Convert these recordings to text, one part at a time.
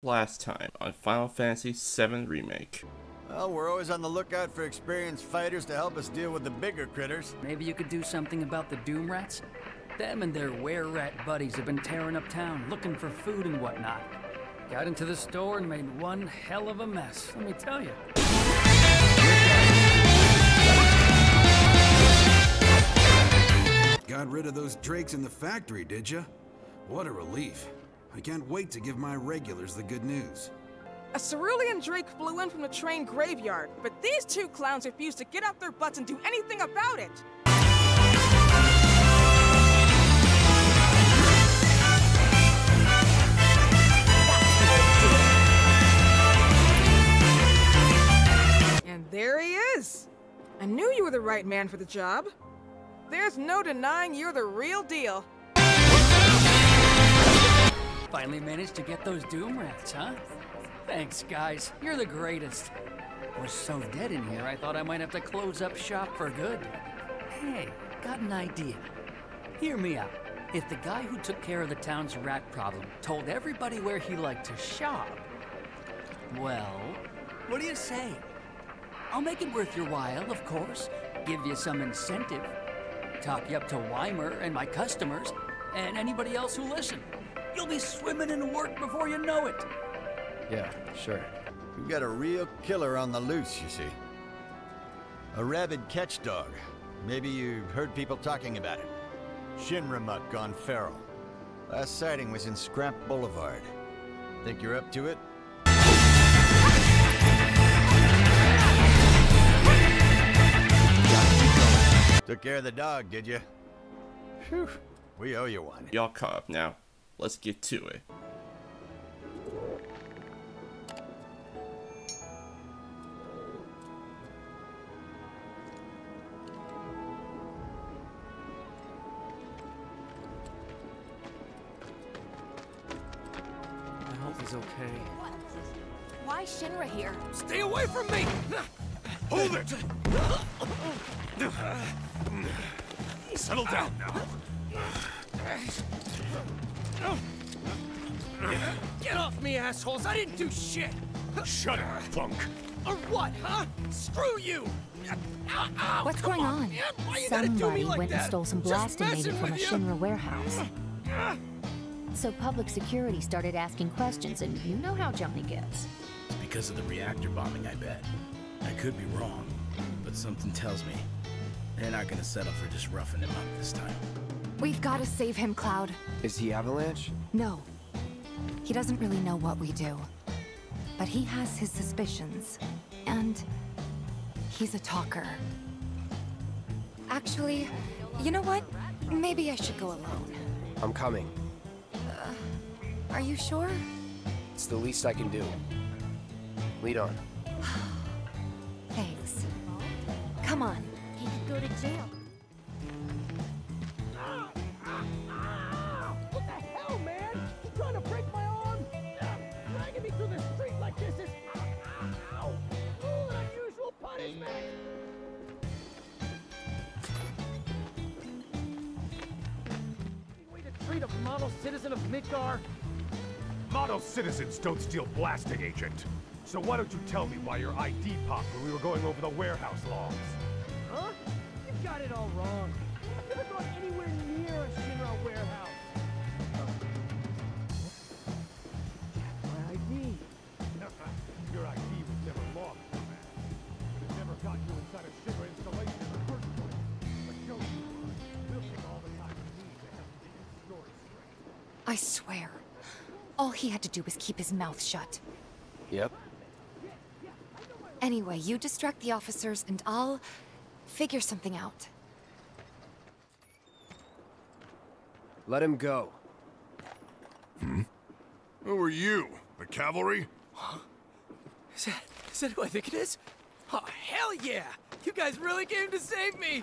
Last time on Final Fantasy VII Remake. Well, we're always on the lookout for experienced fighters to help us deal with the bigger critters. Maybe you could do something about the Doom Rats? Them and their were-rat buddies have been tearing up town, looking for food and whatnot. Got into the store and made one hell of a mess, let me tell you. Got rid of those drakes in the factory, did ya? What a relief. I can't wait to give my regulars the good news. A cerulean drake flew in from the train graveyard, but these two clowns refused to get off their butts and do anything about it. And there he is. I knew you were the right man for the job. There's no denying you're the real deal. Finally managed to get those Doom Rats, huh? Thanks, guys. You're the greatest. Was so dead in here, I thought I might have to close up shop for good. Hey, got an idea. Hear me out. If the guy who took care of the town's rat problem told everybody where he liked to shop, well, what do you say? I'll make it worth your while, of course. Give you some incentive. Talk you up to Wymer and my customers, and anybody else who listen. You'll be swimming in work before you know it. Yeah, sure. We've got a real killer on the loose, you see. A rabid catch dog. Maybe you've heard people talking about it. Shinra mutt gone feral. Last sighting was in Scrap Boulevard. Think you're up to it? Took care of the dog, did you? Phew, we owe you one. Y'all caught up now. Let's get to it. I hope he's okay. Why Shinra here? Stay away from me! Hold it! Settle down now. Get off me, assholes! I didn't do shit! Shut up, punk. Or what, huh? Screw you! Ow, ow, What's come going on, on? man. Why you gotta do Somebody like went and stole some Just blasting messing native from a with you. Shinra warehouse. Uh. So public security started asking questions, and you know how Johnny gets. It's because of the reactor bombing, I bet. I could be wrong, but something tells me they're not gonna settle for just roughing him up this time. We've got to save him, Cloud. Is he Avalanche? No. He doesn't really know what we do. But he has his suspicions. And he's a talker. Actually, you know what? Maybe I should go alone. I'm coming. Uh, are you sure? It's the least I can do. Lead on. citizens don't steal blasting agent. So why don't you tell me why your ID popped when we were going over the warehouse logs? Huh? You got it all wrong. I've never gone anywhere near a Shinra warehouse. My ID. your ID was never lost, dumbass. But it never got you inside a Shinra installation in the first place. But show you, we'll take all the time we need to help get your story straight. I swear. All he had to do was keep his mouth shut. Yep. Anyway, you distract the officers and I'll figure something out. Let him go. Hmm? Who are you? The cavalry? Is that, is that who I think it is? Oh, hell yeah! You guys really came to save me!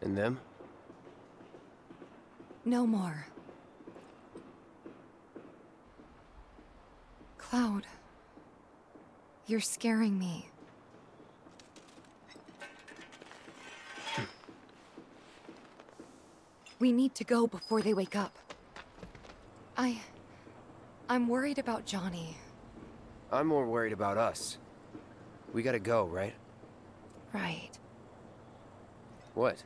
And them? No more. Cloud. You're scaring me. We need to go before they wake up. I... I'm worried about Johnny. I'm more worried about us. We gotta go, right? Right. What?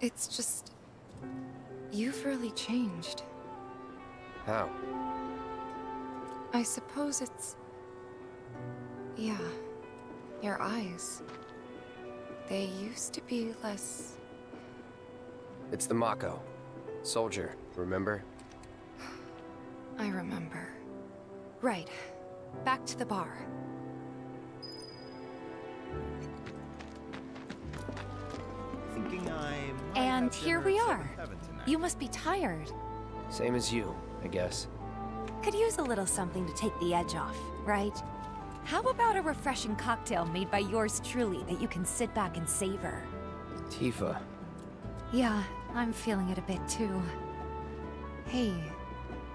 It's just... You've really changed. How? I suppose it's... Yeah. Your eyes. They used to be less... It's the Mako. Soldier, remember? I remember. Right. Back to the bar. And here we are. You must be tired. Same as you, I guess. Could use a little something to take the edge off, right? How about a refreshing cocktail made by yours truly that you can sit back and savor? Tifa. Yeah, I'm feeling it a bit too. Hey,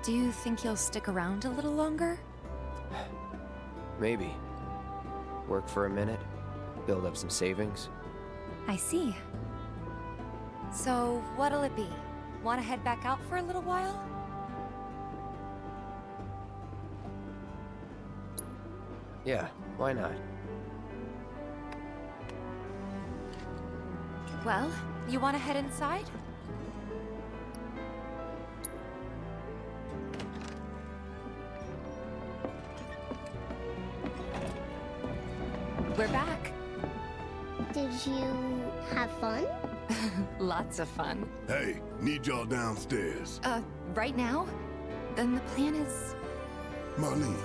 do you think you'll stick around a little longer? Maybe. Work for a minute, build up some savings. I see. So, what'll it be? Want to head back out for a little while? Yeah, why not? Well, you want to head inside? We're back. Did you have fun? Lots of fun. Hey, need y'all downstairs. Uh, right now? Then the plan is... Marlene,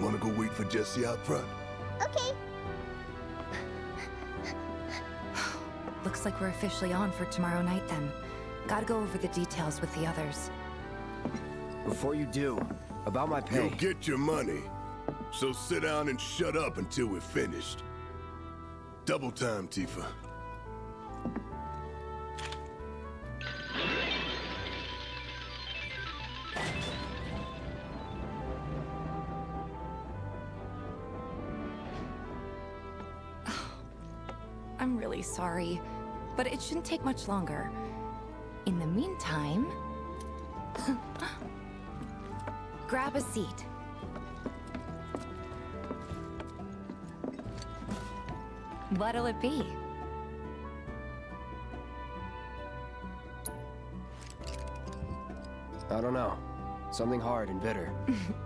wanna go wait for Jessie out front? Okay. Looks like we're officially on for tomorrow night then. Gotta go over the details with the others. Before you do, about my pay. You'll get your money. So sit down and shut up until we're finished. Double time, Tifa. I'm really sorry, but it shouldn't take much longer. In the meantime... grab a seat. What'll it be? I don't know. Something hard and bitter.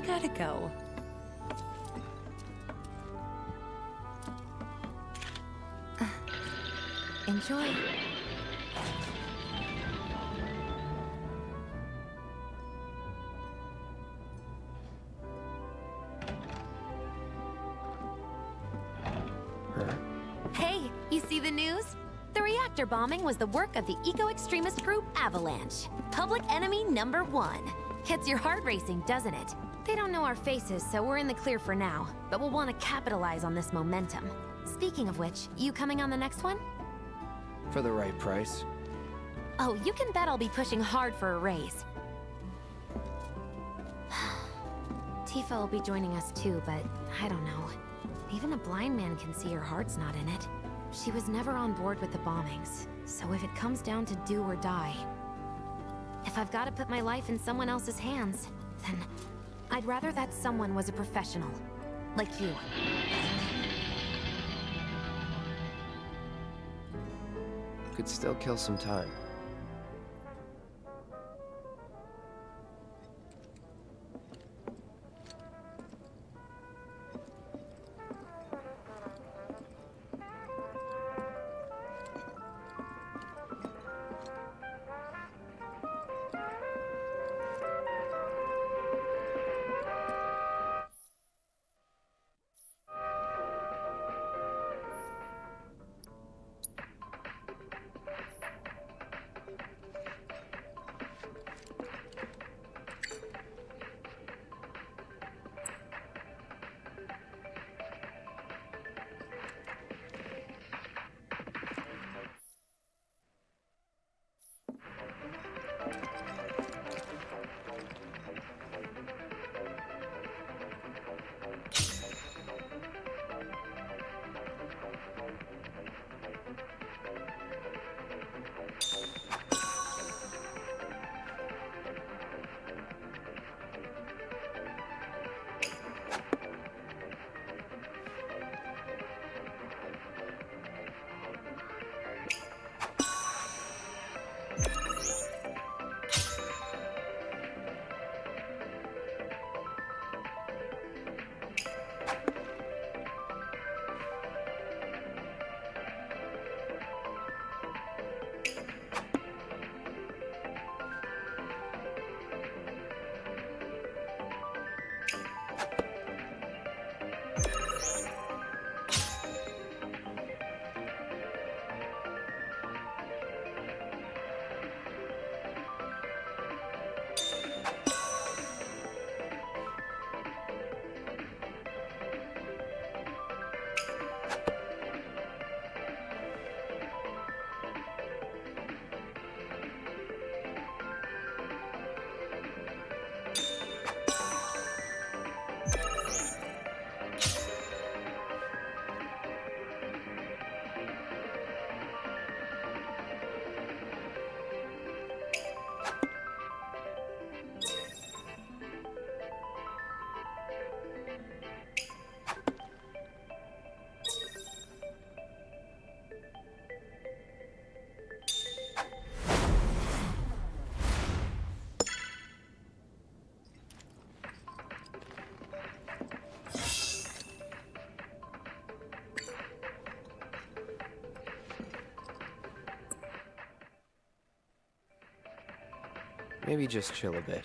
I gotta go. Uh, enjoy. Hey, you see the news? The reactor bombing was the work of the eco-extremist group Avalanche. Public enemy number one. Gets your heart racing, doesn't it? They don't know our faces, so we're in the clear for now. But we'll want to capitalize on this momentum. Speaking of which, you coming on the next one? For the right price. Oh, you can bet I'll be pushing hard for a raise. Tifa will be joining us too, but I don't know. Even a blind man can see her heart's not in it. She was never on board with the bombings, so if it comes down to do or die... If I've got to put my life in someone else's hands, then I'd rather that someone was a professional. Like you. Could still kill some time. Maybe just chill a bit.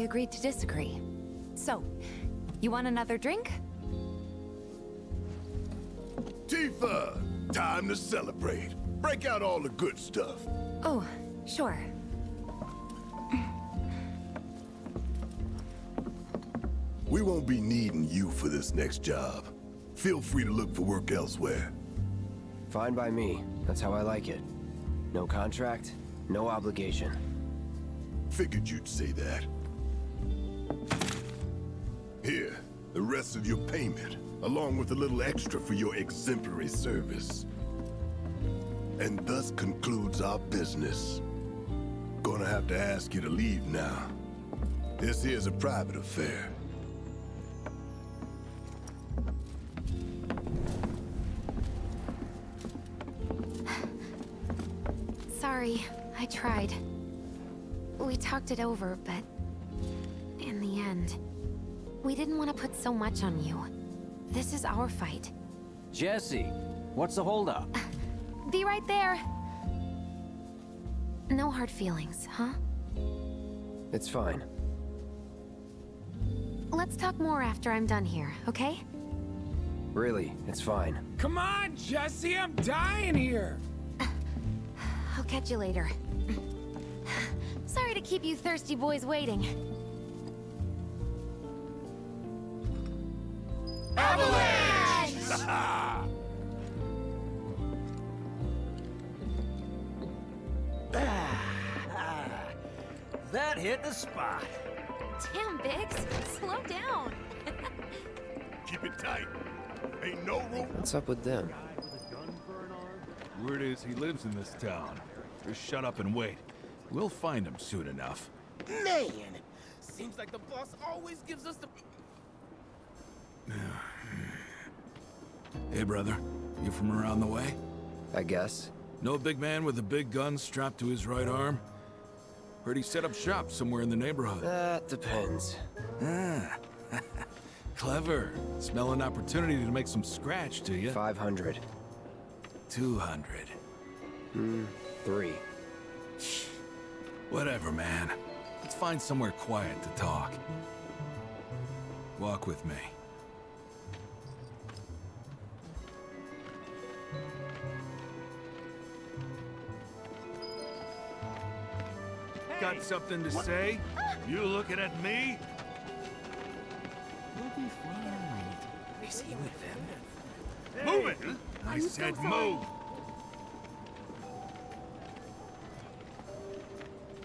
We agreed to disagree. So, you want another drink? Tifa! Time to celebrate. Break out all the good stuff. Oh, sure. We won't be needing you for this next job. Feel free to look for work elsewhere. Fine by me. That's how I like it. No contract, no obligation. Figured you'd say that. Rest of your payment, along with a little extra for your exemplary service. And thus concludes our business. Gonna have to ask you to leave now. This here's a private affair. Sorry, I tried. We talked it over, but... didn't want to put so much on you. This is our fight. Jessie, what's the holdup? Be right there! No hard feelings, huh? It's fine. Let's talk more after I'm done here, okay? Really, it's fine. Come on, Jessie, I'm dying here! I'll catch you later. Sorry to keep you thirsty boys waiting. Damn, Biggs, slow down. Keep it tight. Ain't no room. What's up with them? Word is he lives in this town. Just shut up and wait. We'll find him soon enough. Man, seems like the boss always gives us the... Hey, brother. You from around the way? I guess. No big man with a big gun strapped to his right arm? Heard he set up shop somewhere in the neighborhood. That depends. Ah. Clever. Smell an opportunity to make some scratch, do you? 500. 200. Hmm, three. Whatever, man. Let's find somewhere quiet to talk. Walk with me. Got something to say? You looking at me? We'll be fine. Is he with them? Move it! I I'm so said move!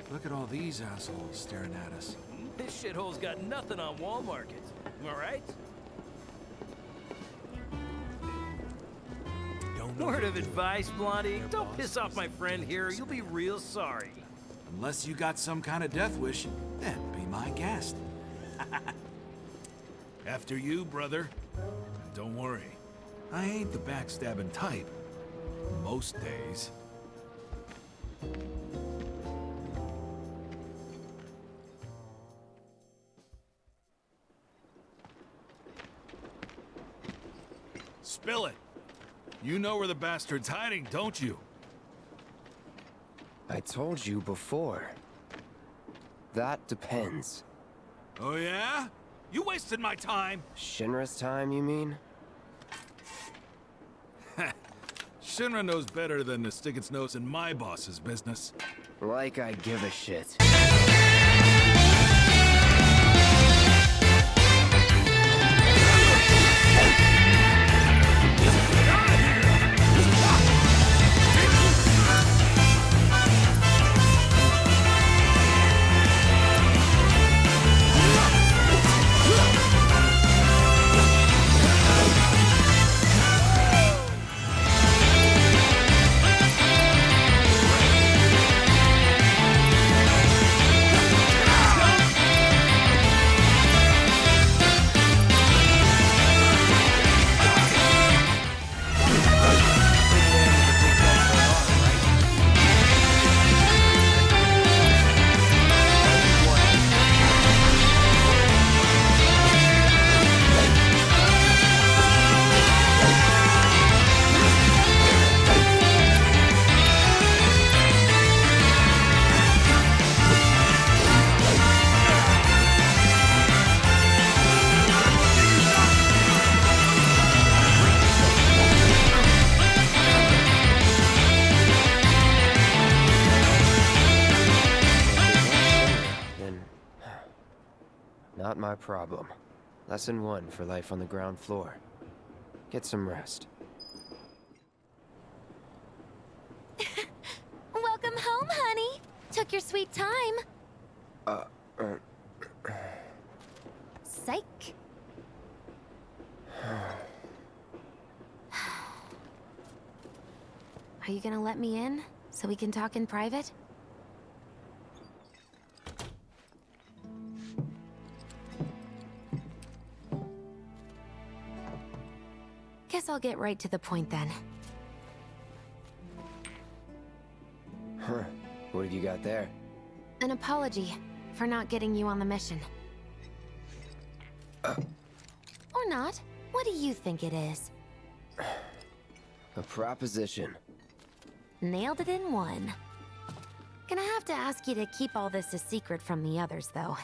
Look at all these assholes staring at us. This shithole's got nothing on Wall Market. Am I right? Word of advice, Blondie. Don't piss off my friend here. You'll be real sorry. Unless you got some kind of death wish, then be my guest. After you, brother. And don't worry, I ain't the backstabbing type. Most days. Spill it. You know where the bastard's hiding, don't you? I told you before. That depends. Oh yeah? You wasted my time. Shinra's time, you mean? Shinra knows better than to stick its nose in my boss's business. Like I give a shit. Problem. Lesson one for life on the ground floor. Get some rest. Welcome home, honey. Took your sweet time. Uh, uh, Psych. Are you gonna let me in so we can talk in private? Guess I'll get right to the point then. huh. What have you got there? An apology for not getting you on the mission. Uh. Or not. What do you think it is? A proposition. Nailed it in one. Gonna have to ask you to keep all this a secret from the others, though.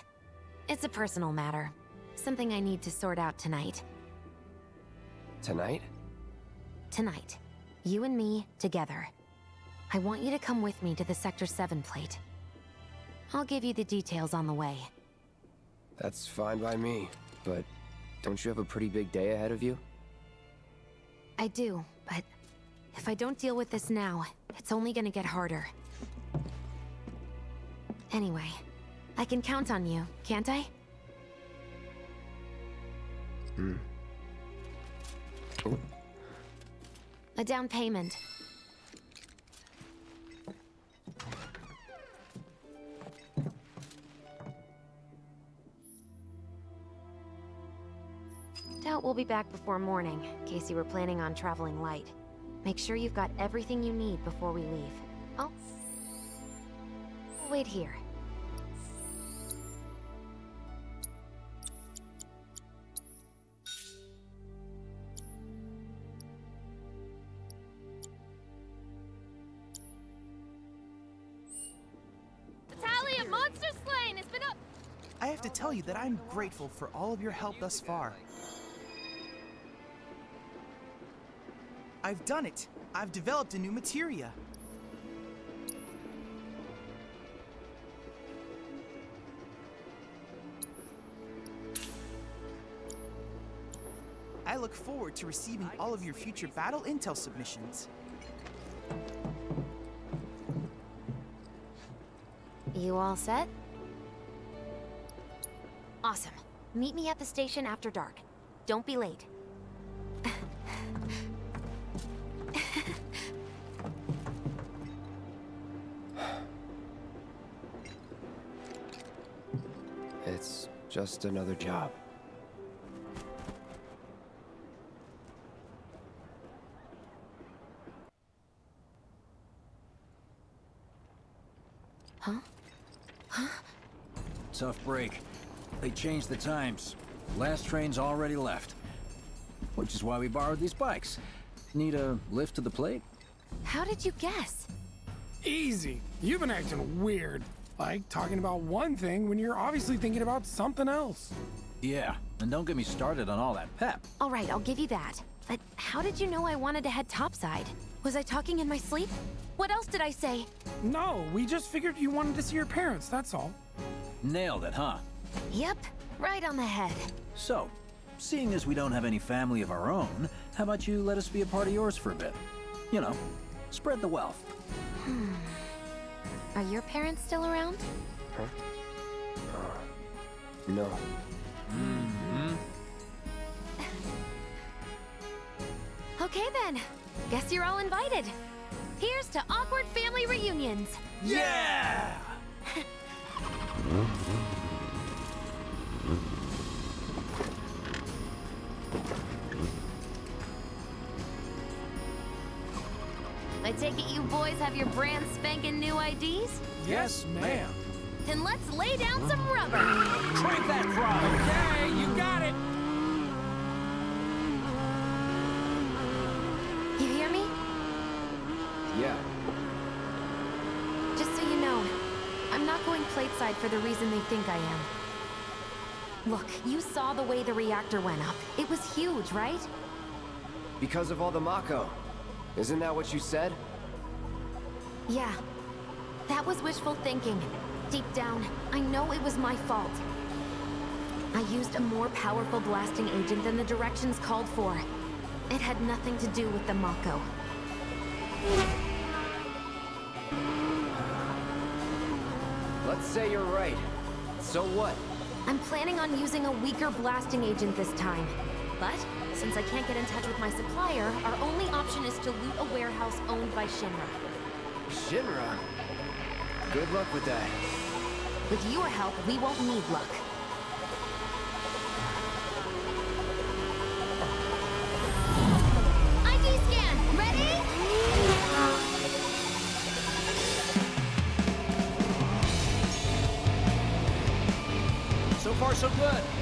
It's a personal matter. Something I need to sort out tonight. Tonight? Tonight. You and me, together. I want you to come with me to the Sector 7 plate. I'll give you the details on the way. That's fine by me, but don't you have a pretty big day ahead of you? I do, but if I don't deal with this now, it's only gonna get harder. Anyway, I can count on you, can't I? Hmm. A down payment. Doubt we'll be back before morning, in case you were planning on traveling light. Make sure you've got everything you need before we leave. Oh. Wait here. Tell you that I'm grateful for all of your help thus far. I've done it. I've developed a new materia. I look forward to receiving all of your future battle intel submissions. You all set? Awesome. Meet me at the station after dark. Don't be late. It's just another job. Huh? Huh? Tough break. They changed the times. Last train's already left. Which is why we borrowed these bikes. Need a lift to the plate? How did you guess? Easy. You've been acting weird. Like talking about one thing when you're obviously thinking about something else. Yeah, and don't get me started on all that pep. All right, I'll give you that. But how did you know I wanted to head topside? Was I talking in my sleep? What else did I say? No, we just figured you wanted to see your parents, that's all. Nailed it, huh? Yep, right on the head. So, seeing as we don't have any family of our own, how about you let us be a part of yours for a bit? You know, spread the wealth. Hmm. Are your parents still around? Huh? No. Mm-hmm. Okay then. Guess you're all invited. Here's to awkward family reunions. Yeah! I take it you boys have your brand spanking new IDs? Yes, ma'am. Then let's lay down some rubber. Crank that throttle! Okay, you got it. You hear me? Yeah. Just so you know, I'm not going plateside for the reason they think I am. Look, you saw the way the reactor went up. It was huge, right? Because of all the Mako. Isn't that what you said? Yeah. That was wishful thinking. Deep down, I know it was my fault. I used a more powerful blasting agent than the directions called for. It had nothing to do with the Mako. Let's say you're right. So what? I'm planning on using a weaker blasting agent this time. But, since I can't get in touch with my supplier, our only option is to loot a warehouse owned by Shinra. Shinra? Good luck with that. With your help, we won't need luck. ID scan! Ready? So far, so good.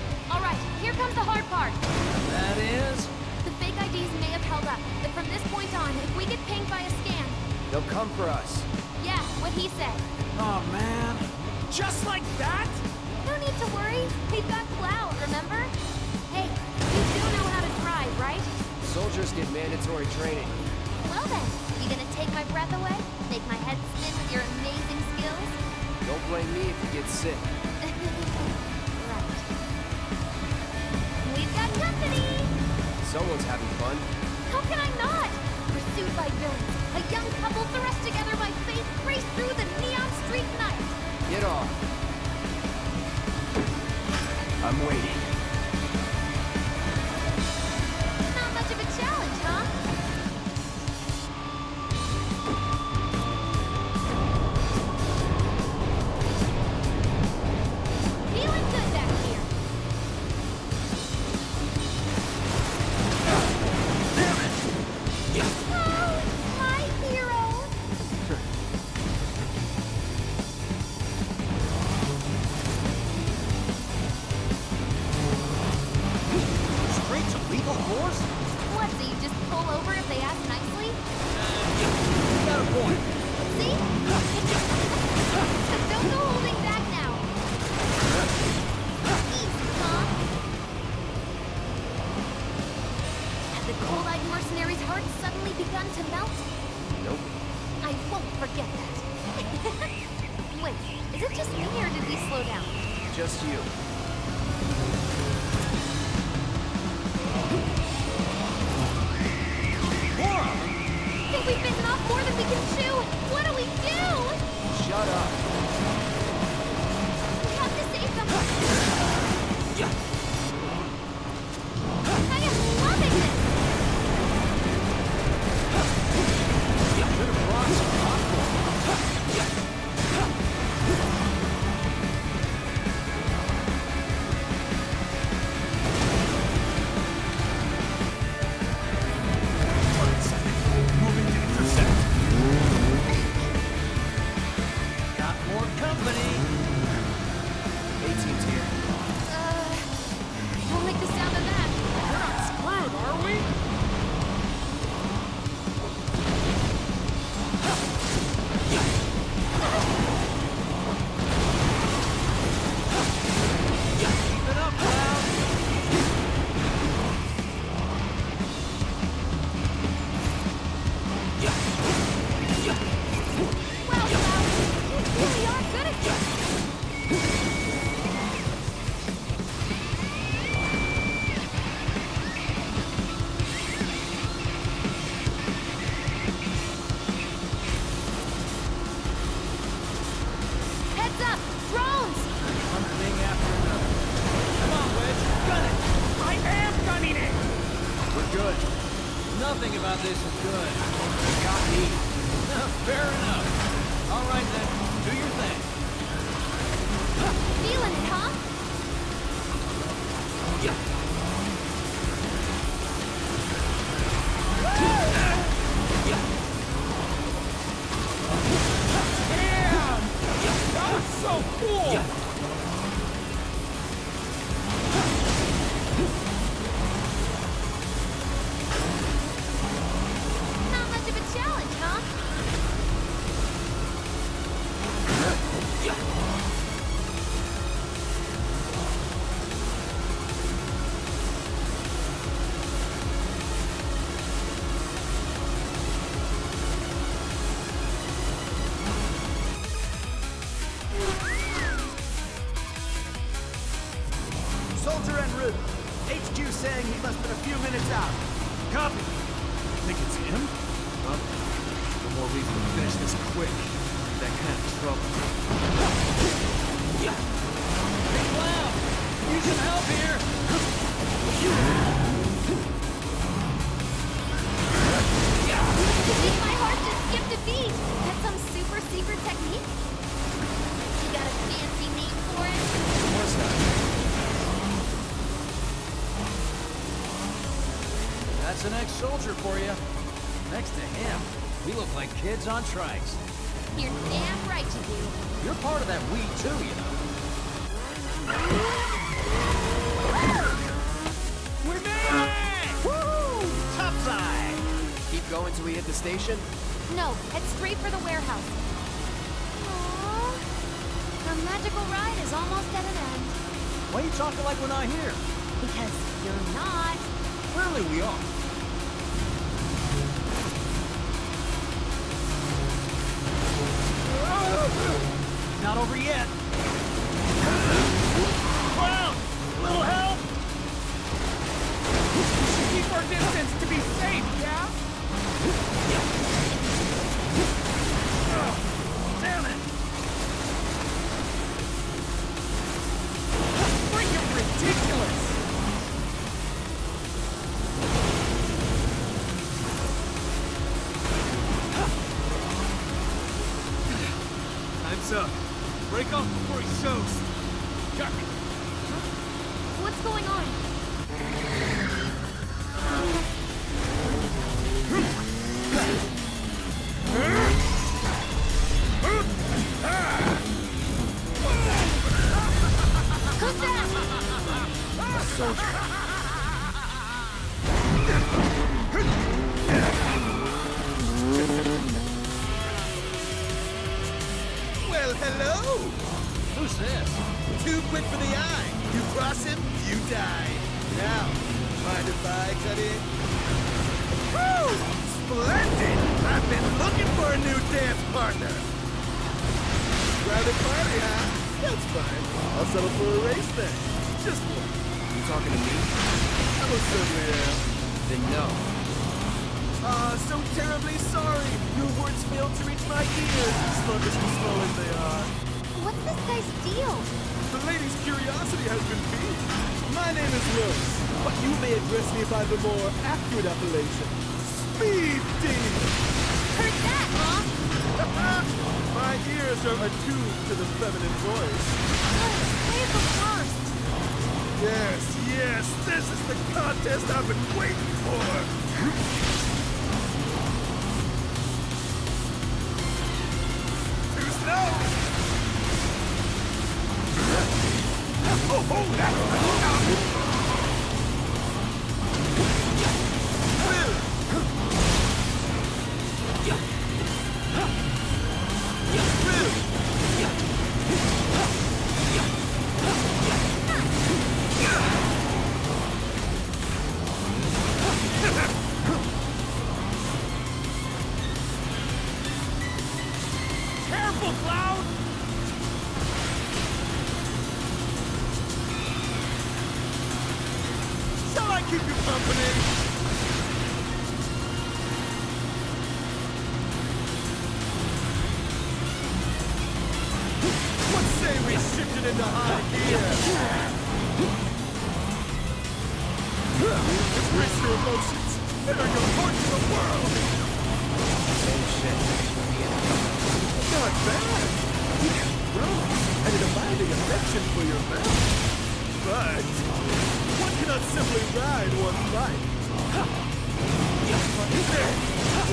From this point on, if we get pinged by a scan... They'll come for us. Yeah, what he said. Oh, man. Just like that? No need to worry. We've got Cloud, remember? Hey, you do know how to drive, right? Soldiers get mandatory training. Well then, you gonna take my breath away? Make my head spin with your amazing skills? Don't blame me if you get sick. right. We've got company! Someone's having fun. Can I not? Pursued by villains, a young couple thrust together by fate race through the neon street night. Get off. I'm waiting. That's an ex-soldier for you. Next to him, we look like kids on trikes. You're damn right you do. You're part of that we too, you know. We made it! Woo! Topside! Keep going till we hit the station? No, head straight for the warehouse. Aww. The magical ride is almost at an end. Why are you talking like we're not here? Because you're not. Clearly we are. Not over yet. Cloud! Little help! Keep our distance to be safe, yeah? Into high uh, gear? Embrace your emotions. They're your heart to the world. Same shit. Not bad. Rose had an abiding affection for your mouth. But one cannot simply ride one bike. Instead,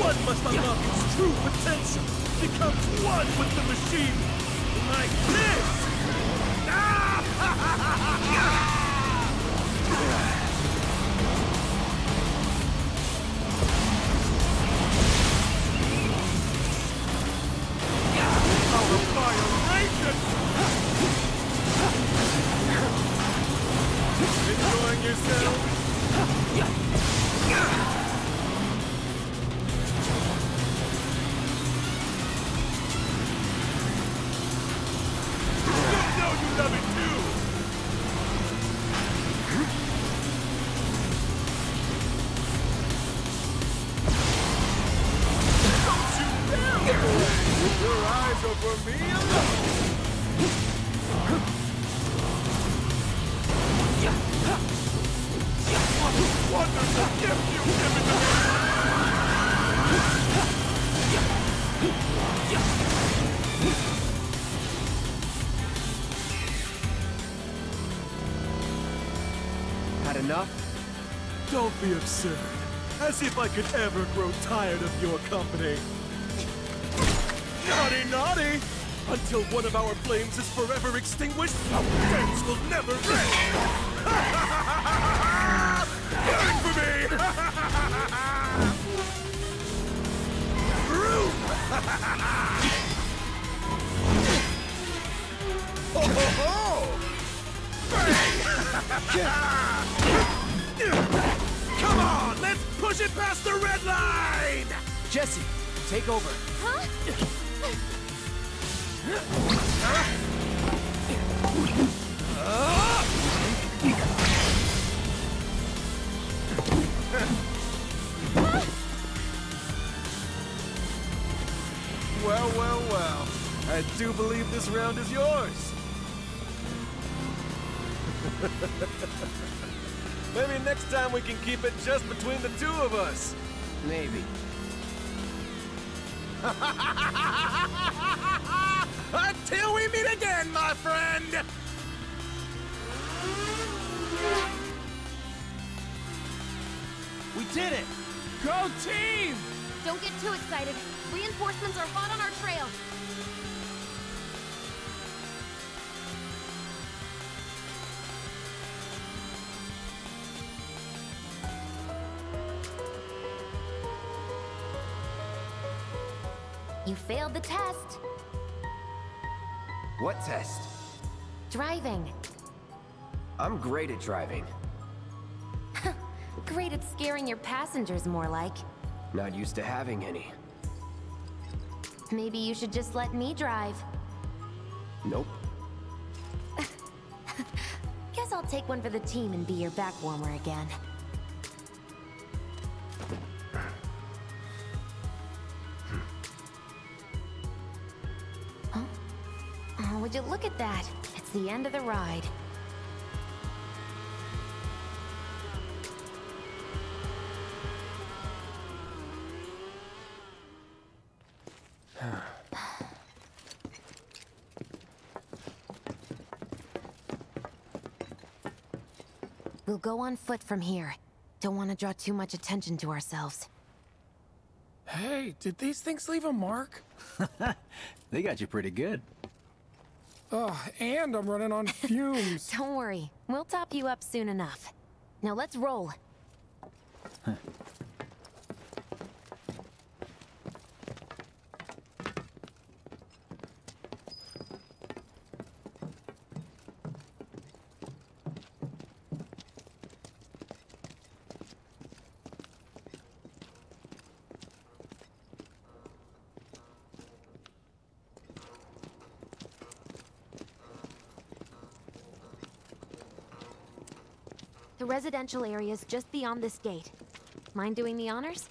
one must unlock its true potential. Become one with the machine. Like this. Yeah! As if I could ever grow tired of your company. Naughty, naughty! Until one of our flames is forever extinguished, our dance will never end! Burn for me! Ho ho ho! Come past the red line! Jessie, take over. Huh? Well, well, well. I do believe this round is yours. Maybe next time we can keep it just between the two of us. Maybe. Until we meet again, my friend! We did it! Go team! Don't get too excited. Reinforcements are hot on our trail. Driving. I'm great at driving. Great at scaring your passengers, more like. Not used to having any. Maybe you should just let me drive. Nope. Guess I'll take one for the team and be your back warmer again. Huh? Oh, would you look at that? It's the end of the ride. We'll go on foot from here. Don't want to draw too much attention to ourselves. Hey, did these things leave a mark? They got you pretty good. Ugh, and I'm running on fumes. Don't worry, we'll top you up soon enough. Now let's roll. residential area's just beyond this gate. Mind doing the honors?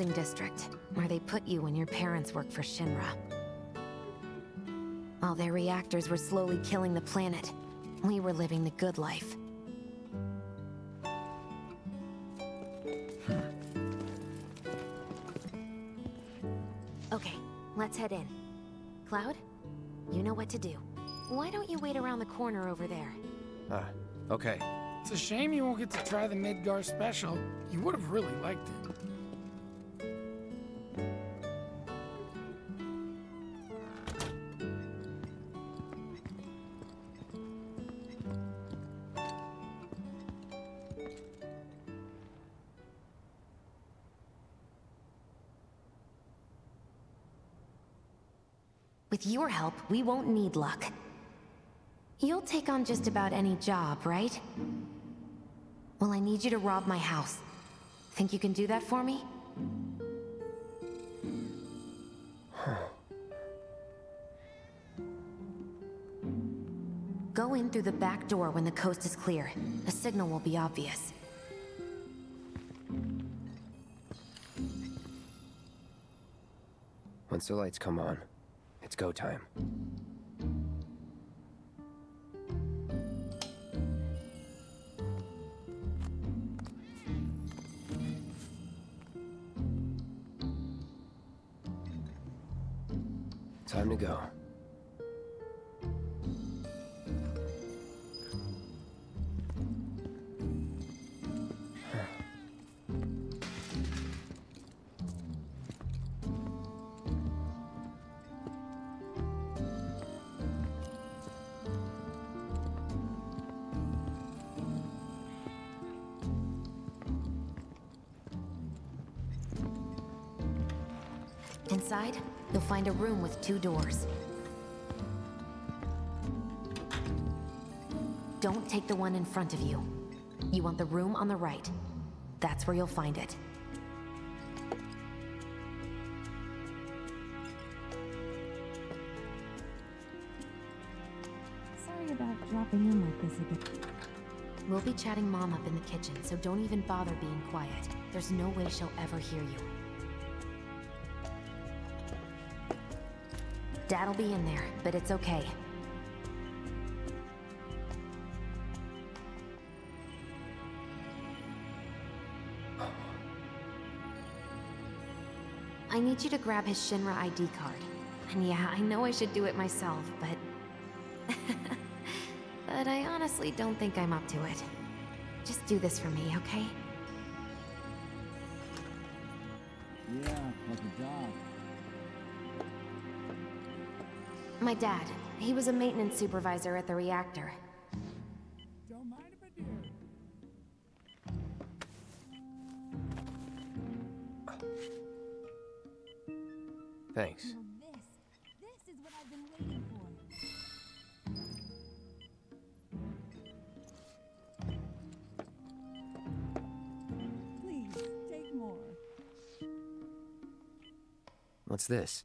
Housing District, where they put you when your parents work for Shinra. While their reactors were slowly killing the planet, we were living the good life. Okay, let's head in. Cloud, you know what to do. Why don't you wait around the corner over there? Ah, okay. It's a shame you won't get to try the Midgar special. You would have really liked it. Your help, we won't need luck. You'll take on just about any job, right? Well, I need you to rob my house. Think you can do that for me? Go in through the back door when the coast is clear. A signal will be obvious. Once the lights come on, go time. Find a room with two doors. Don't take the one in front of you. You want the room on the right. That's where you'll find it. Sorry about dropping in like this again. We'll be chatting Mom up in the kitchen, so don't even bother being quiet. There's no way she'll ever hear you. Dad'll be in there, but it's okay. I need you to grab his Shinra ID card. And yeah, I know I should do it myself, but... but I honestly don't think I'm up to it. Just do this for me, okay? My dad. He was a maintenance supervisor at the reactor. Don't mind if I do. Thanks. What's this,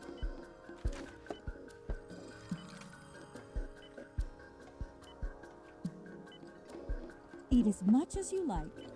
Eat as much as you like.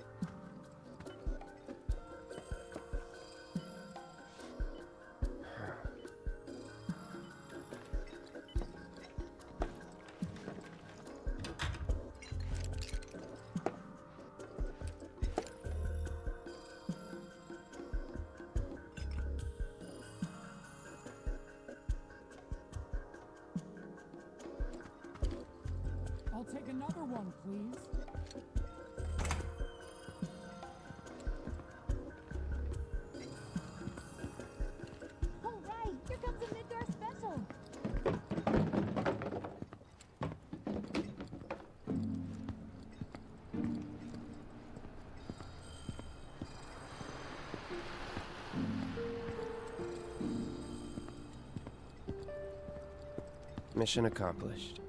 Mission accomplished.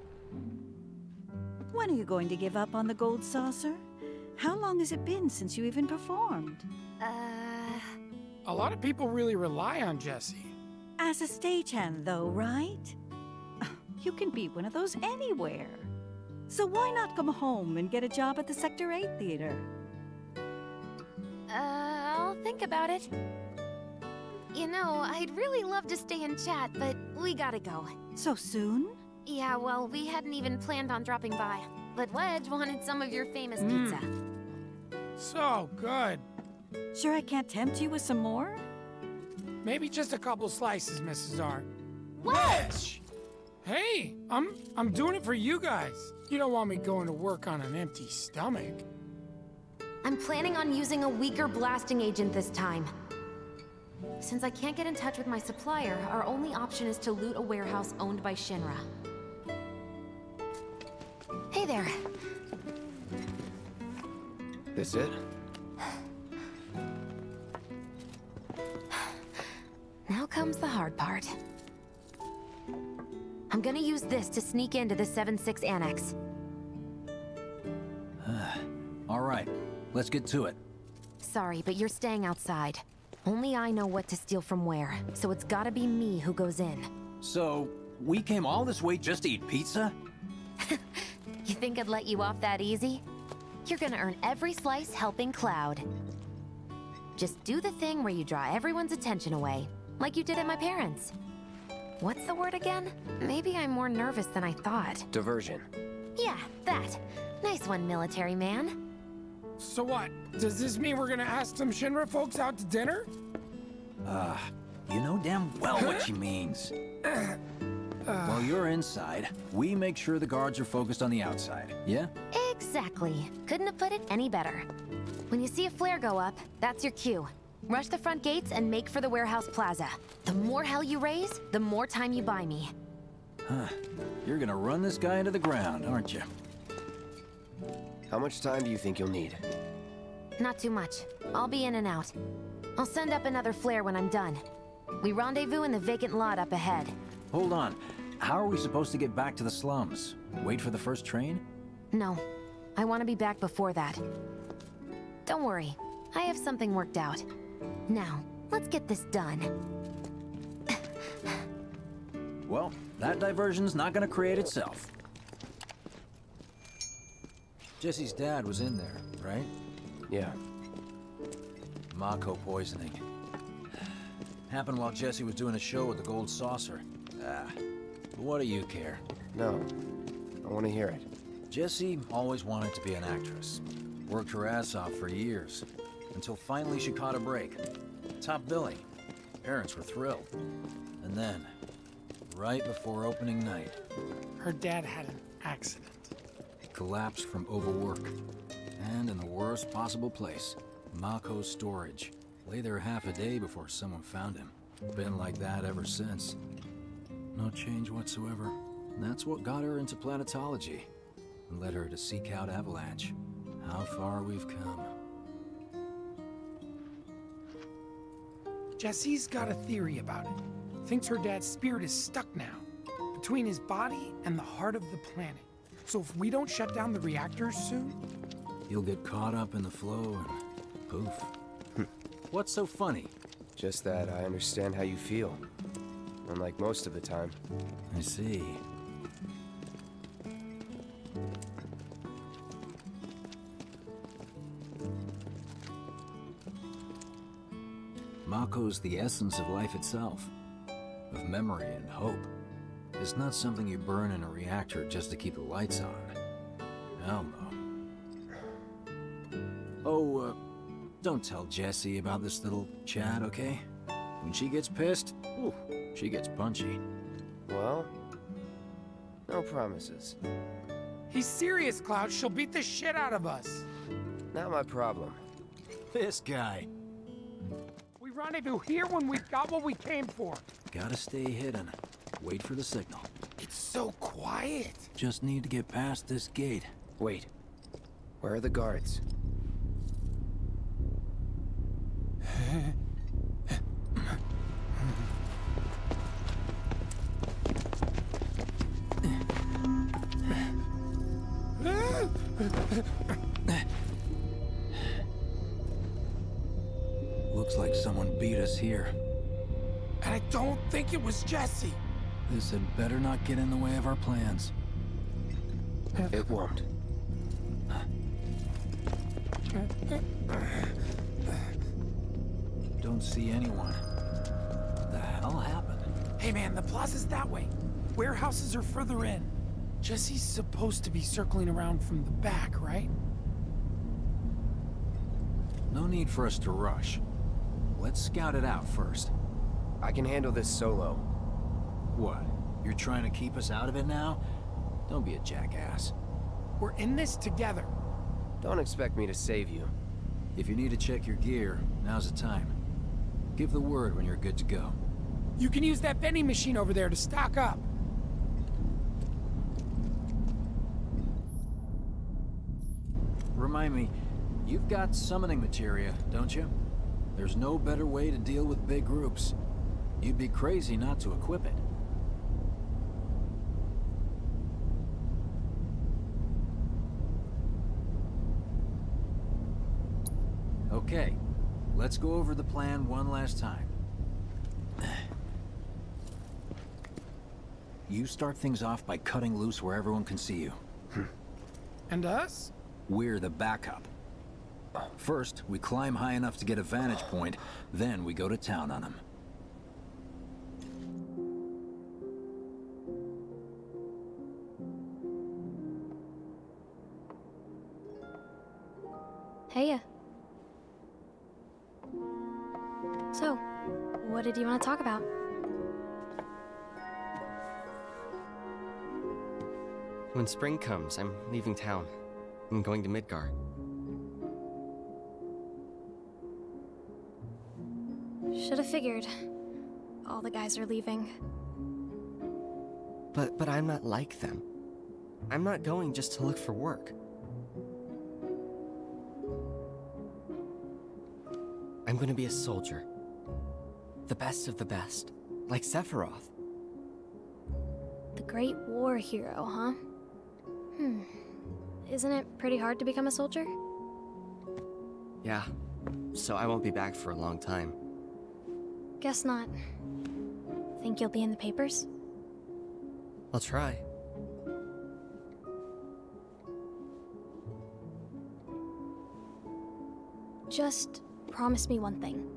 When are you going to give up on the gold saucer? How long has it been since you even performed? Uh... A lot of people really rely on Jessie. As a stagehand, though, right? You can be one of those anywhere. So why not come home and get a job at the Sector 8 Theater? Uh, I'll think about it. You know, I'd really love to stay and chat, but we gotta go. So soon? Yeah, well, we hadn't even planned on dropping by. But Wedge wanted some of your famous Mm. pizza. So good. Sure I can't tempt you with some more? Maybe just a couple slices, Mrs. R. Wedge! Hey, I'm I'm doing it for you guys. You don't want me going to work on an empty stomach. I'm planning on using a weaker blasting agent this time. Since I can't get in touch with my supplier, our only option is to loot a warehouse owned by Shinra. Hey there. This it? Now comes the hard part. I'm gonna use this to sneak into the 7-6 Annex. All right, let's get to it. Sorry, but you're staying outside. Only I know what to steal from where, so it's gotta be me who goes in. So, we came all this way just to eat pizza? You think I'd let you off that easy? You're gonna earn every slice helping Cloud. Just do the thing where you draw everyone's attention away, like you did at my parents'. What's the word again? Maybe I'm more nervous than I thought. Diversion. Yeah, that. Nice one, military man. So what? Does this mean we're gonna ask some Shinra folks out to dinner? Ah, you know damn well what she means. While you're inside, we make sure the guards are focused on the outside, yeah? Exactly. Couldn't have put it any better. When you see a flare go up, that's your cue. Rush the front gates and make for the warehouse plaza. The more hell you raise, the more time you buy me. Huh. You're gonna run this guy into the ground, aren't you? How much time do you think you'll need? Not too much. I'll be in and out. I'll send up another flare when I'm done. We rendezvous in the vacant lot up ahead. Hold on. How are we supposed to get back to the slums? Wait for the first train? No. I want to be back before that. Don't worry. I have something worked out. Now, let's get this done. Well, that diversion's not gonna create itself. Jessie's dad was in there, right? Yeah. Mako poisoning. Happened while Jessie was doing a show with the Gold Saucer. Ah, what do you care? No. I want to hear it. Jessie always wanted to be an actress. Worked her ass off for years. Until finally she caught a break. Top billing. Parents were thrilled. And then, right before opening night, Her dad had an accident. Collapsed from overwork. And in the worst possible place, Mako's storage. Lay there half a day before someone found him. Been like that ever since. No change whatsoever. That's what got her into planetology. And led her to seek out Avalanche. How far we've come. Jessie's got a theory about it. Thinks her dad's spirit is stuck now, between his body and the heart of the planet. So if we don't shut down the reactors soon, You'll get caught up in the flow and poof. What's so funny? Just that I understand how you feel. Unlike most of the time. I see. Mako's the essence of life itself, of memory and hope. It's not something you burn in a reactor just to keep the lights on. Hell no. Oh, uh, don't tell Jessie about this little chat, okay? When she gets pissed, ooh, she gets punchy. Well, no promises. he's serious, Cloud. She'll beat the shit out of us. Not my problem. This guy. We rendezvous here when we've got what we came for. Gotta stay hidden. Wait for the signal. It's so quiet. Just need to get past this gate. Wait. Where are the guards? Looks like someone beat us here. And I don't think it was Jessie. This had better not get in the way of our plans. It won't. Don't see anyone. What the hell happened? Hey man, the plaza's that way. Warehouses are further in. Jessie's supposed to be circling around from the back, right? No need for us to rush. Let's scout it out first. I can handle this solo. What? You're trying to keep us out of it now? Don't be a jackass. We're in this together. Don't expect me to save you. If you need to check your gear, now's the time. Give the word when you're good to go. You can use that vending machine over there to stock up. Remind me, you've got summoning materia, don't you? There's no better way to deal with big groups. You'd be crazy not to equip it. Okay, let's go over the plan one last time. You start things off by cutting loose where everyone can see you. Hmm. And us? We're the backup. First, we climb high enough to get a vantage point, then we go to town on them. Heya. Did you want to talk about? When spring comes, I'm leaving town. I'm going to Midgar. Should have figured. All the guys are leaving. But but I'm not like them. I'm not going just to look for work. I'm going to be a soldier. The best of the best, like Sephiroth. The Great War hero, huh? Hmm. Isn't it pretty hard to become a soldier? Yeah. So I won't be back for a long time. Guess not. Think you'll be in the papers? I'll try. Just promise me one thing.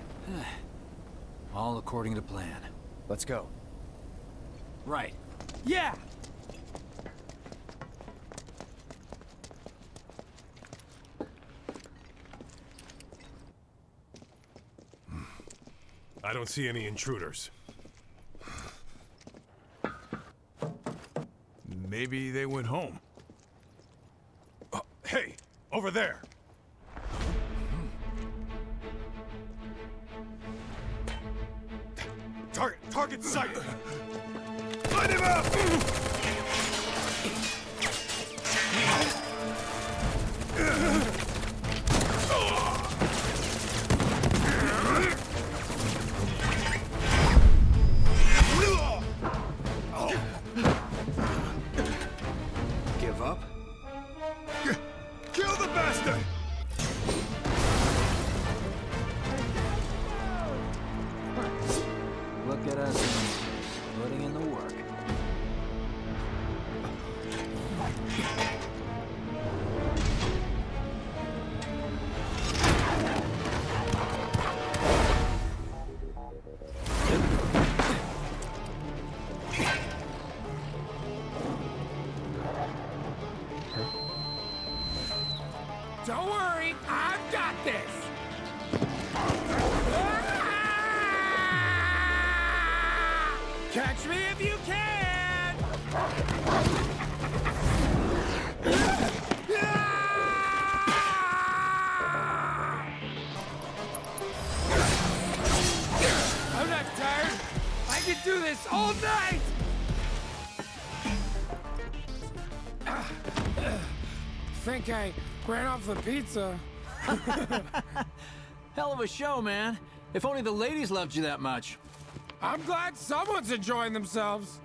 All according to plan. Let's go. Right. Yeah! Hmm. I don't see any intruders. Maybe they went home. Oh, hey, over there! Target, sighted! Light him up! Think I ran off the pizza. Hell of a show, man. If only the ladies loved you that much. I'm glad someone's enjoying themselves.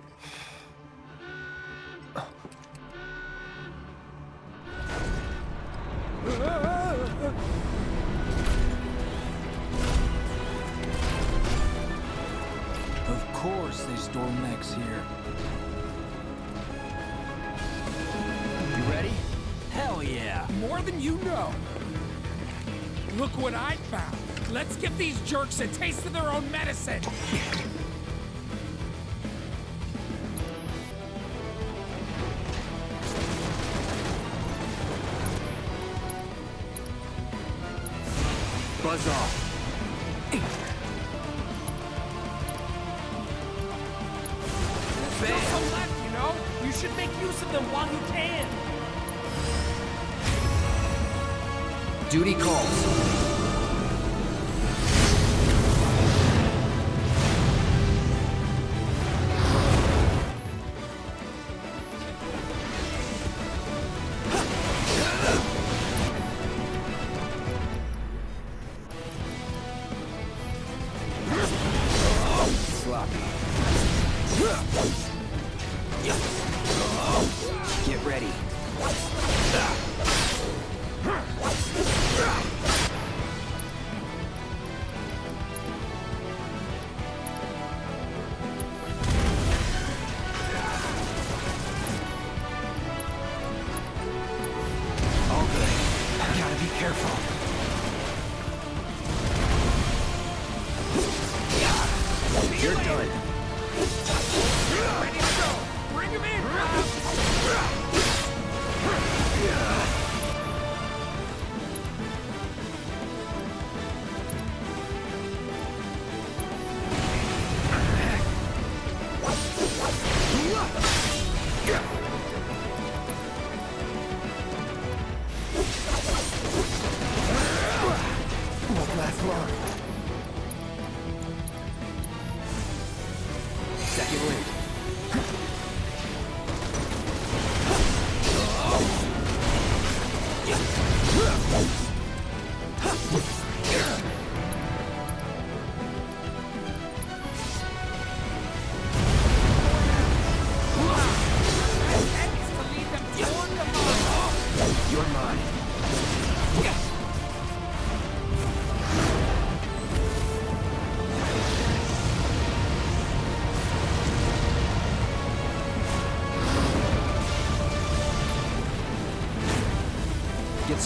Of course they store mechs here. More than you know. Look what I found. Let's give these jerks a taste of their own medicine.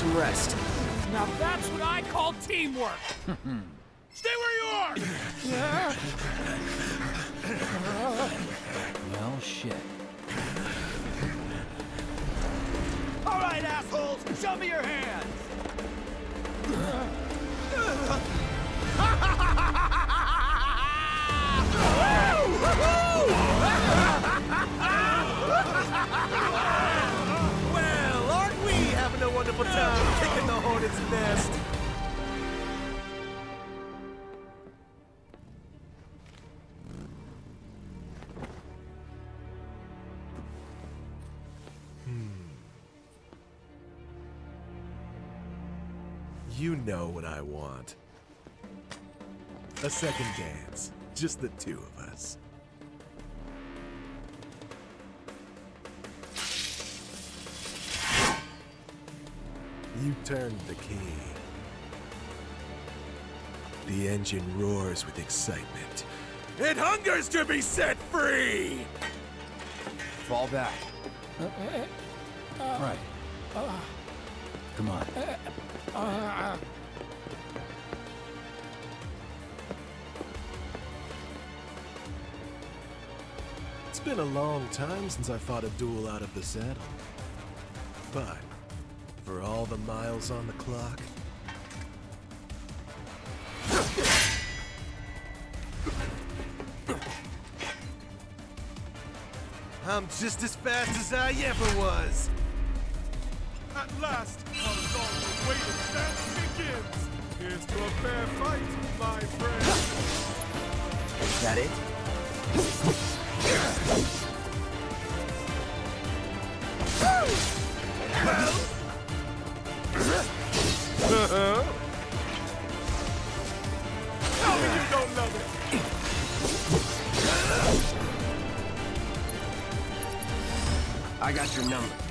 Some rest. Now that's what I call teamwork. I want. A second dance. Just the two of us. You turned the key. The engine roars with excitement. It hungers to be set free! Fall back. Uh, uh, uh, right. Come on. It's been a long time since I fought a duel out of the saddle. But, for all the miles on the clock, I'm just as fast as I ever was. At last, our long-awaited dance begins. Here's to a fair fight, my friend. Is that it? I got your number.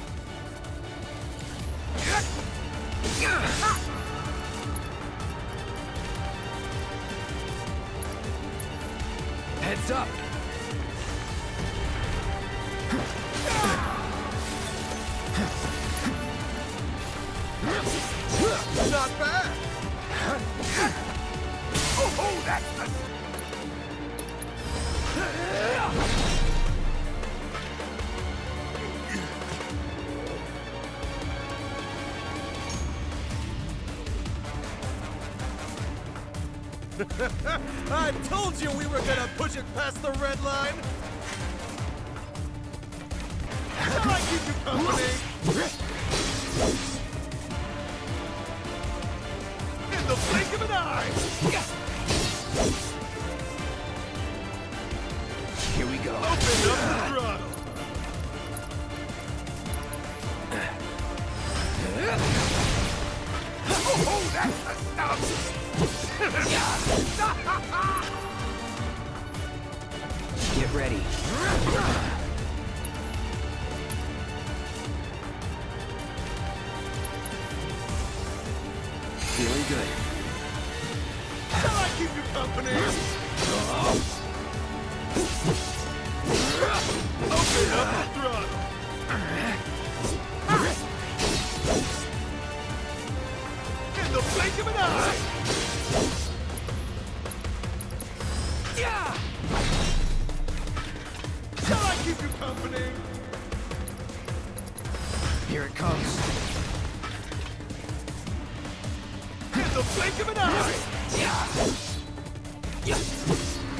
Told you we were gonna push it past the red line.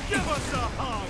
Give us a hug.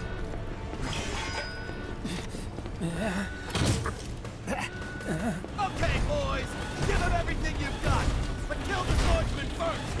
Okay, boys, give them everything you've got, but kill the swordsman first.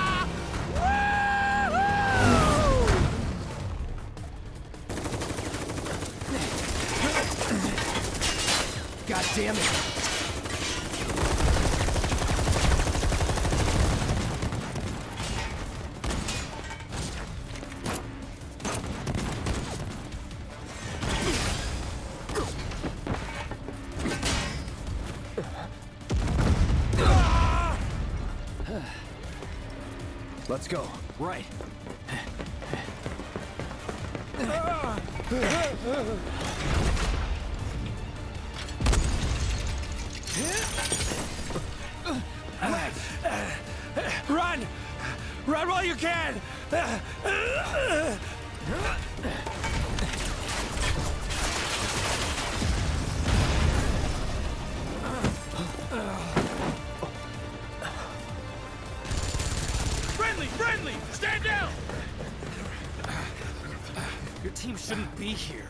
damn it! Let's go. Right. Run! Run while you can! Friendly, friendly! Stand down! Your team shouldn't be here.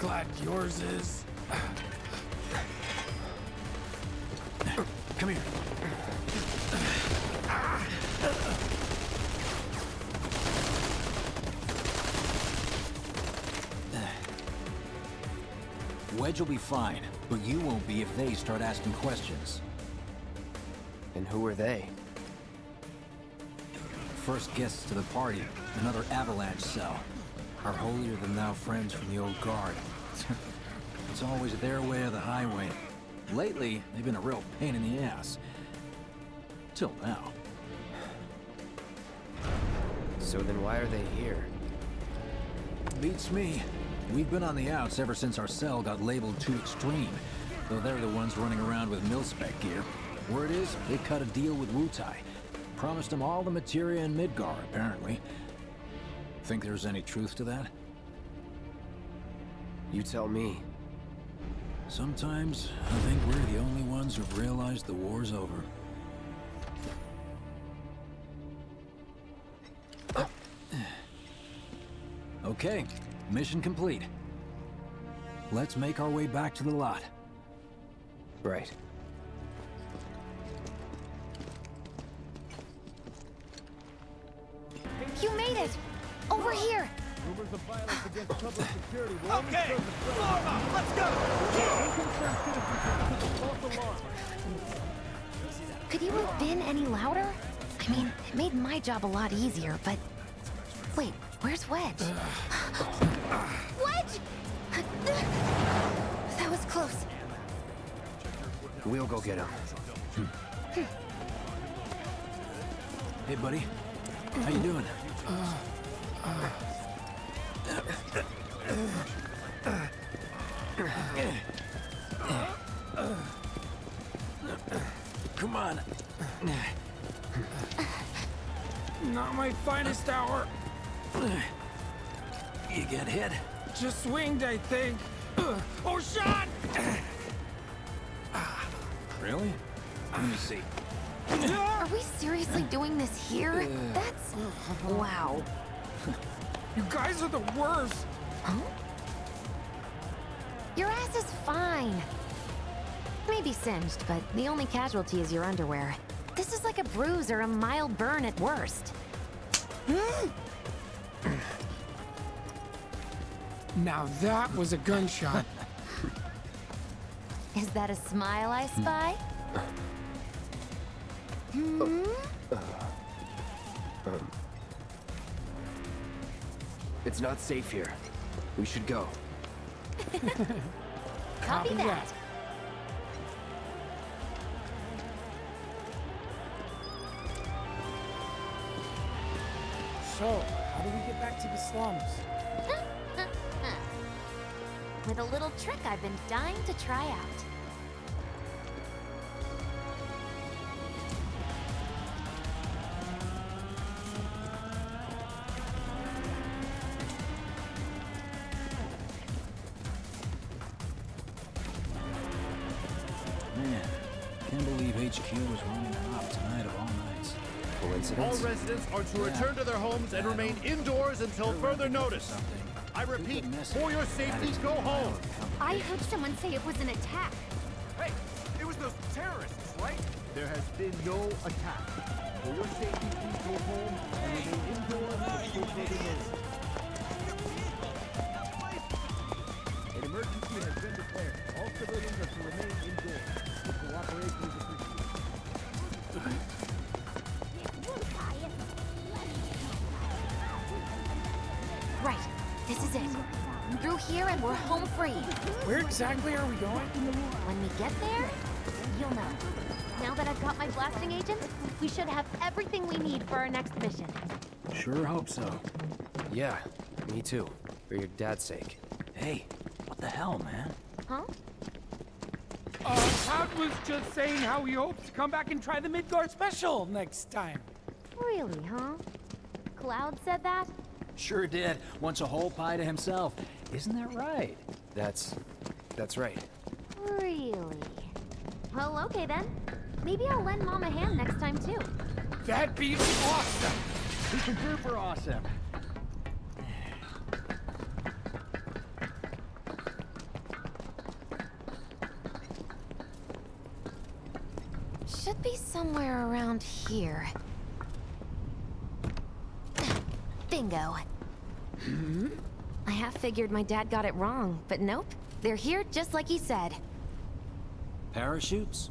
Glad yours is. Come here. Wedge will be fine, but you won't be if they start asking questions. And who are they? First guests to the party, another Avalanche cell. Our holier-than-thou friends from the old guard. it's always their way or the highway. Lately, they've been a real pain in the ass. Till now. So then why are they here? Beats me. We've been on the outs ever since our cell got labeled too extreme. Though they're the ones running around with mil-spec gear. Word is, they cut a deal with Wutai. Promised them all the materia in Midgar, apparently. Think there's any truth to that? You tell me. Sometimes, I think we're the only ones who've realized the war's over. Uh. Okay, mission complete. Let's make our way back to the lot. Right. You made it! Over here! Rumors of violence against public security will Okay, serve to blow 'em up. Let's go. Unconcerned citizens to the false alarm. Could you have been any louder? I mean, it made my job a lot easier, but... Wait, where's Wedge? Wedge! That was close. We'll go get him. Hey, buddy. How you doing? Come on. Not my finest hour. You get hit? Just swinged, I think. Or shot! Really? Let me see. Are we seriously doing this here? That's... Wow. You guys are the worst. Huh? Your ass is fine. Maybe singed, but the only casualty is your underwear. This is like a bruise or a mild burn at worst. Hmm? Now that was a gunshot. Is that a smile I spy? Hmm? Um, it's not safe here. We should go. Copy that. So, how do we get back to the slums? With a little trick I've been dying to try out. Man, can't believe HQ was running hot tonight of all nights. All residents are to return to their homes and remain indoors until further notice. I repeat, for your safety, go home. I heard someone say it was an attack. Hey, it was those terrorists, right? There has been no attack. For your safety, please go home and remain indoors until further notice. An emergency has been declared. All civilians free. Where exactly are we going? When we get there, you'll know. Now that I've got my blasting agent, we should have everything we need for our next mission. Sure hope so. Yeah, me too. For your dad's sake. Hey, what the hell, man? Huh? Uh, Cloud was just saying how he hopes to come back and try the Midgar special next time. Really, huh? Cloud said that? Sure did. Wants a whole pie to himself. Isn't that right? That's... that's right. Really? Well, okay then. Maybe I'll lend Mom a hand next time too. That'd be awesome. Super duper awesome. Should be somewhere around here. Bingo. I half figured my dad got it wrong, but nope. They're here just like he said. Parachutes?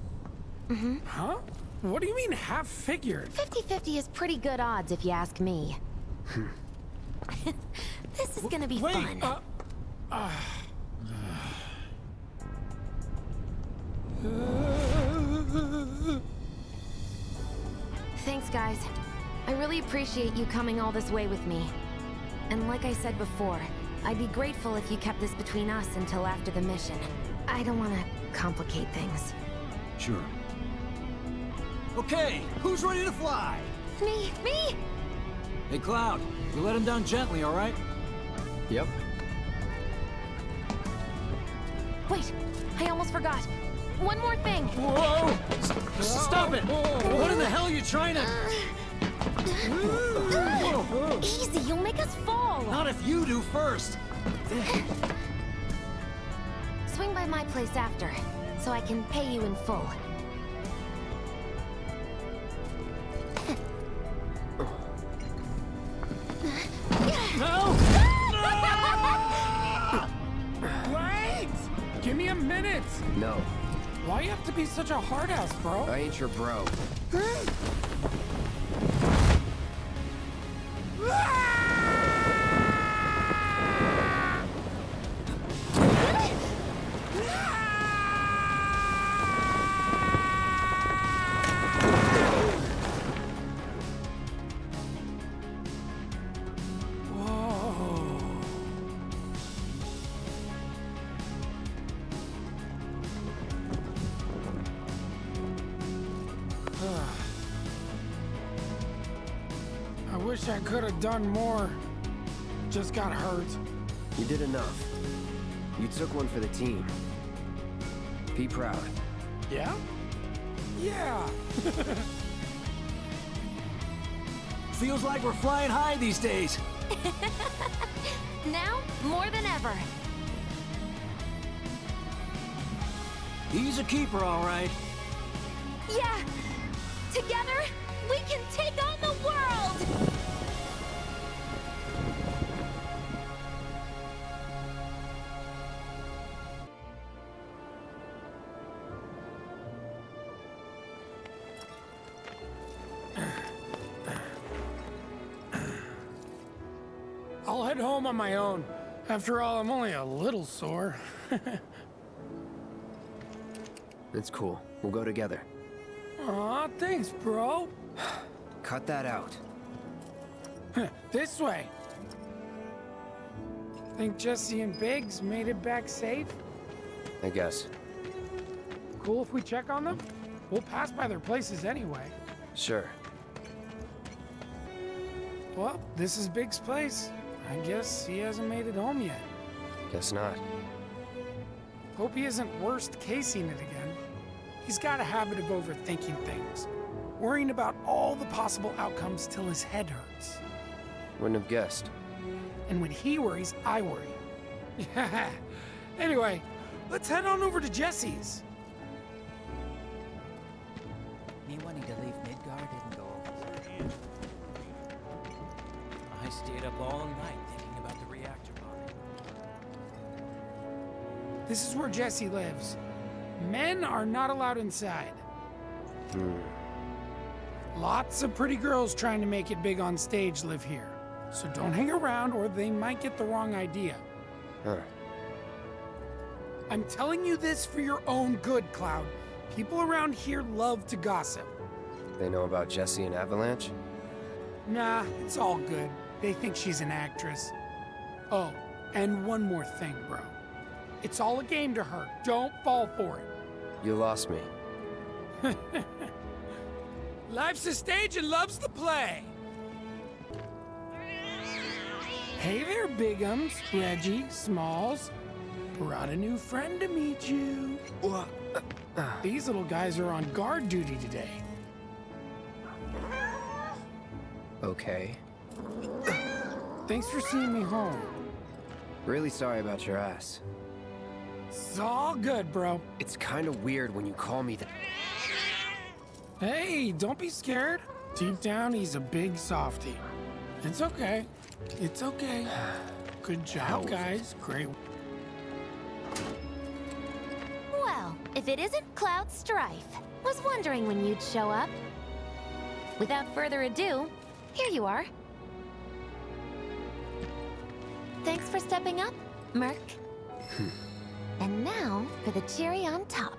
Mm-hmm. Huh? What do you mean half figured? 50-50 is pretty good odds if you ask me. this is gonna be Wait, fun. uh, uh, Thanks, guys. I really appreciate you coming all this way with me. And like I said before, I'd be grateful if you kept this between us until after the mission. I don't want to complicate things. Sure. Okay, who's ready to fly? Me, me! Hey, Cloud, you let him down gently, all right? Yep. Wait, I almost forgot. One more thing. Whoa! S stop it! What in the hell are you trying to... Uh, uh, uh, easy, you'll make us fall. Not if you do first. Swing by my place after, so I can pay you in full. No! Wait! Give me a minute! No. Why you have to be such a hard ass, bro? I ain't your bro. Done more. Just got hurt. You did enough. You took one for the team. Be proud. Yeah? Yeah. Feels like we're flying high these days. now, more than ever. He's a keeper, all right. Yeah! Together, we can take on my own. After all, I'm only a little sore. It's cool. We'll go together. Aw, thanks, bro. Cut that out. this way. Think Jessie and Biggs made it back safe? I guess. Cool if we check on them? We'll pass by their places anyway. Sure. Well, this is Biggs' place. I guess he hasn't made it home yet. Guess not. Hope he isn't worst casing it again. He's got a habit of overthinking things, worrying about all the possible outcomes till his head hurts. Wouldn't have guessed. And when he worries, I worry. Yeah. anyway, let's head on over to Jessie's. This is where Jessie lives. Men are not allowed inside. Hmm. Lots of pretty girls trying to make it big on stage live here. So don't hang around or they might get the wrong idea. Huh. I'm telling you this for your own good, Cloud. People around here love to gossip. They know about Jessie and Avalanche? Nah, it's all good. They think she's an actress. Oh, And one more thing, bro. It's all a game to her. Don't fall for it. You lost me. Life's a stage and love's the play. Hey there, Bigums, Reggie, Smalls. Brought a new friend to meet you. These little guys are on guard duty today. Okay. Thanks for seeing me home. Really sorry about your ass. It's all good, bro. It's kind of weird when you call me that. Hey, don't be scared. Deep down, he's a big softy. It's okay. It's okay. Good job, guys. Great. Well, if it isn't Cloud Strife. Was wondering when you'd show up. Without further ado, here you are. Thanks for stepping up, Merc. Hmm. And now for the cherry on top.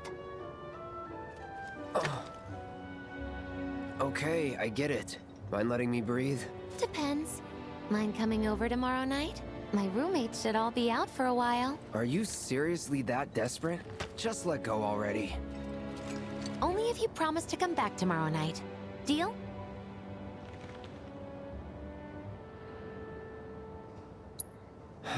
Okay, I get it. Mind letting me breathe? Depends. Mind coming over tomorrow night? My roommates should all be out for a while. Are you seriously that desperate? Just let go already. Only if you promise to come back tomorrow night. Deal?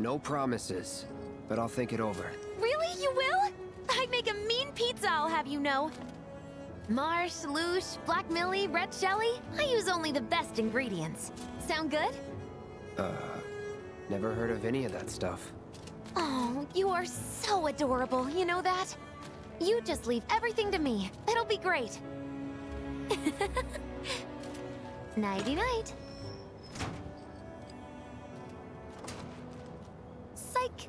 No promises, but I'll think it over. Really? You will? I'd make a mean pizza, I'll have you know. Marsh, Loosh, Black Millie, Red Shelly. I use only the best ingredients. Sound good? Uh, never heard of any of that stuff. Oh, you are so adorable, you know that? You just leave everything to me. It'll be great. Nighty night. Psych.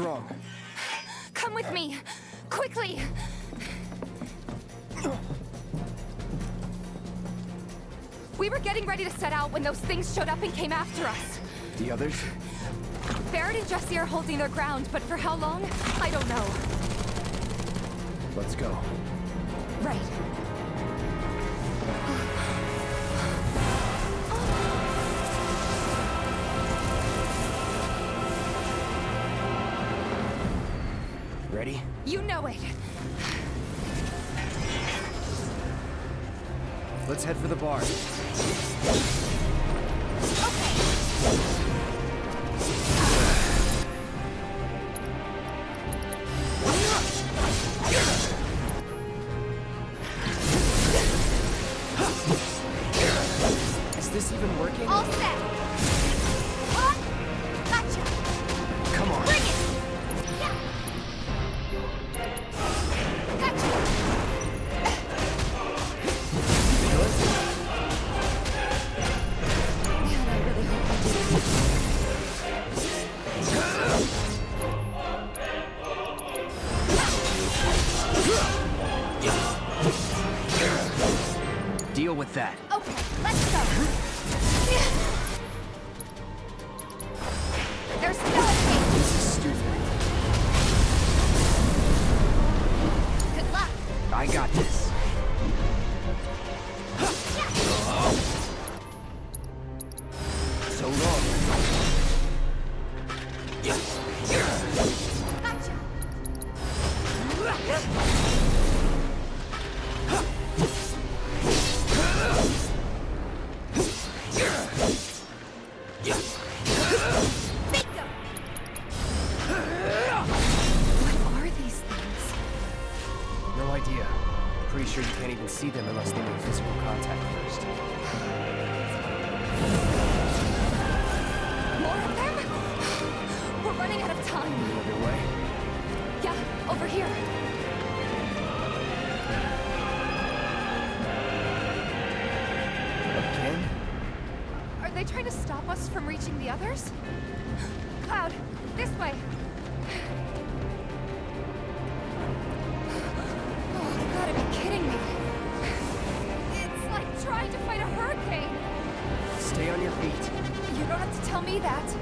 wrong. Come with me! Quickly! We were getting ready to set out when those things showed up and came after us. The others? Barret and Jessie are holding their ground, but for how long? I don't know. Let's go. Right. guard. the others? Cloud, this way! Oh, you gotta be kidding me. It's like trying to fight a hurricane! Stay on your feet. You don't have to tell me that.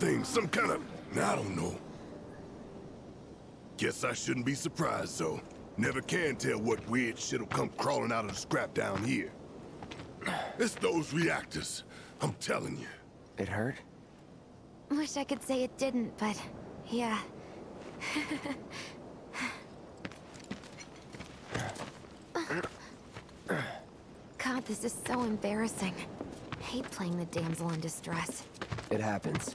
Were those things? Some kind of... I don't know. Guess I shouldn't be surprised, though. Never can tell what weird shit'll come crawling out of the scrap down here. It's those reactors. I'm telling you. It hurt? Wish I could say it didn't, but yeah. God, this is so embarrassing. Hate playing the damsel in distress. It happens.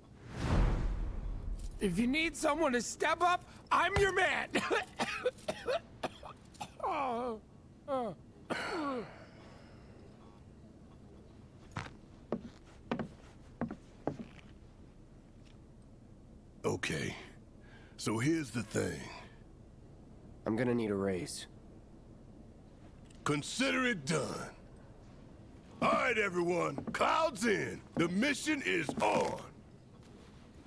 If you need someone to step up, I'm your man. oh, oh. Okay. So here's the thing. I'm gonna need a raise. Consider it done. All right, everyone. Clouds in. The mission is on.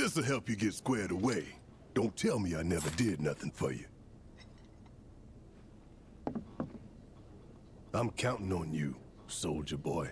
This'll help you get squared away. Don't tell me I never did nothing for you. I'm counting on you, soldier boy.